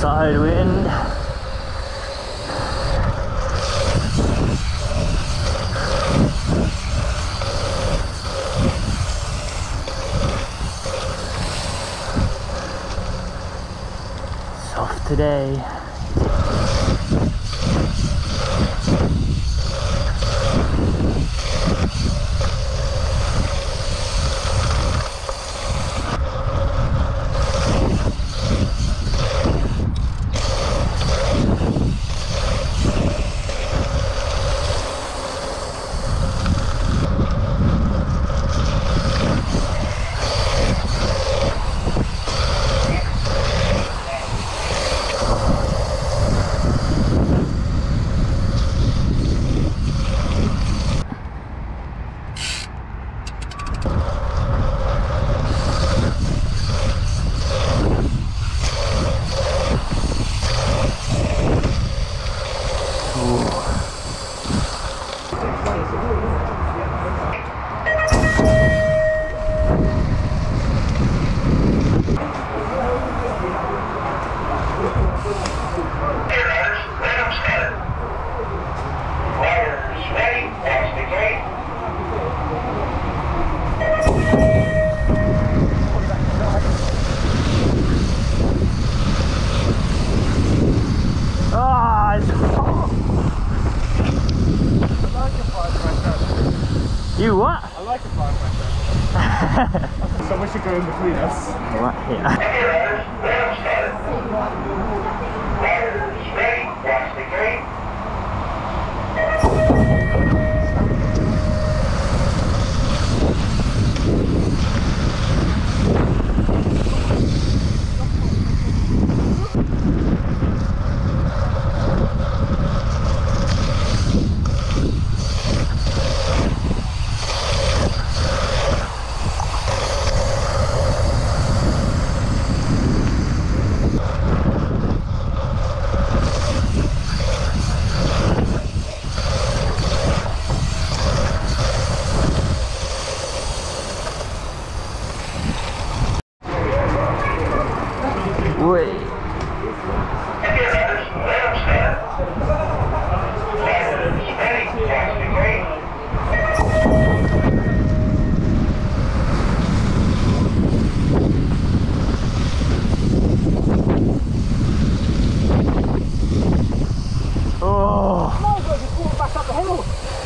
side wind. Soft today. Ah, it's hot. You what? I like a fire pressure. so we should go in between us. What? Yeah.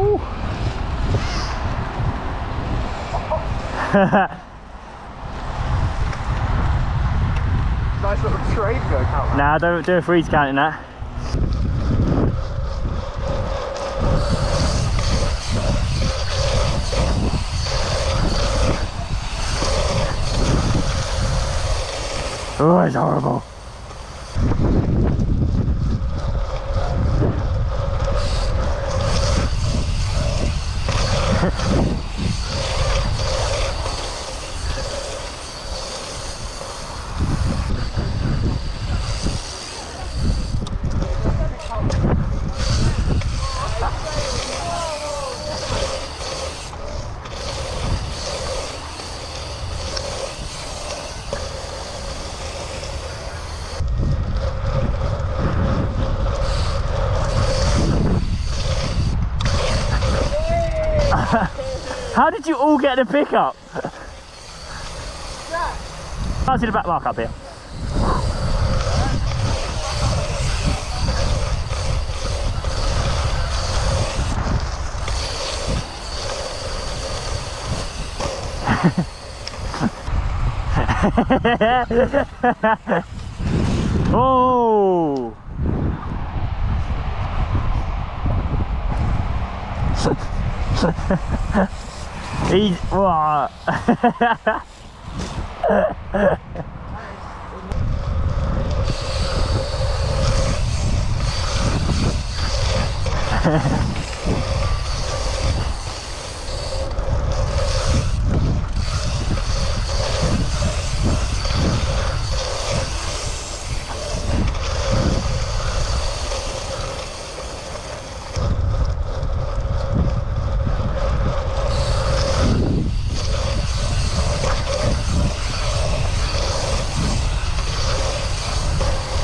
Nice little trade going out. nah, don't do a freeze counting that. Oh, it's horrible. How did you all get the pickup? I'll see the back mark up here. oh! He's oh. wow.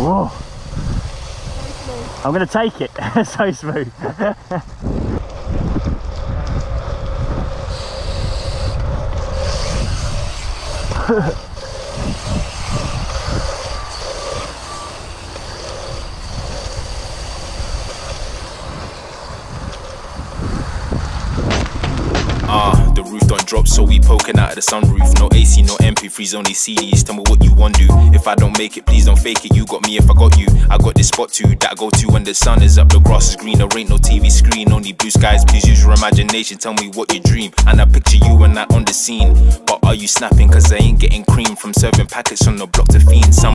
Whoa. I'm gonna take it. so smooth. Ah, the roof so we poking out of the sunroof. No AC, no MP3s, only CDs. Tell me what you want to do. If I don't make it, please don't fake it. You got me if I got you. I got this spot too that I go to when the sun is up, the grass is green. There ain't no TV screen, only blue skies. Please use your imagination. Tell me what you dream, and I picture you when I on the scene. But are you snapping? Cause I ain't getting cream from serving packets on the block to fiends. Some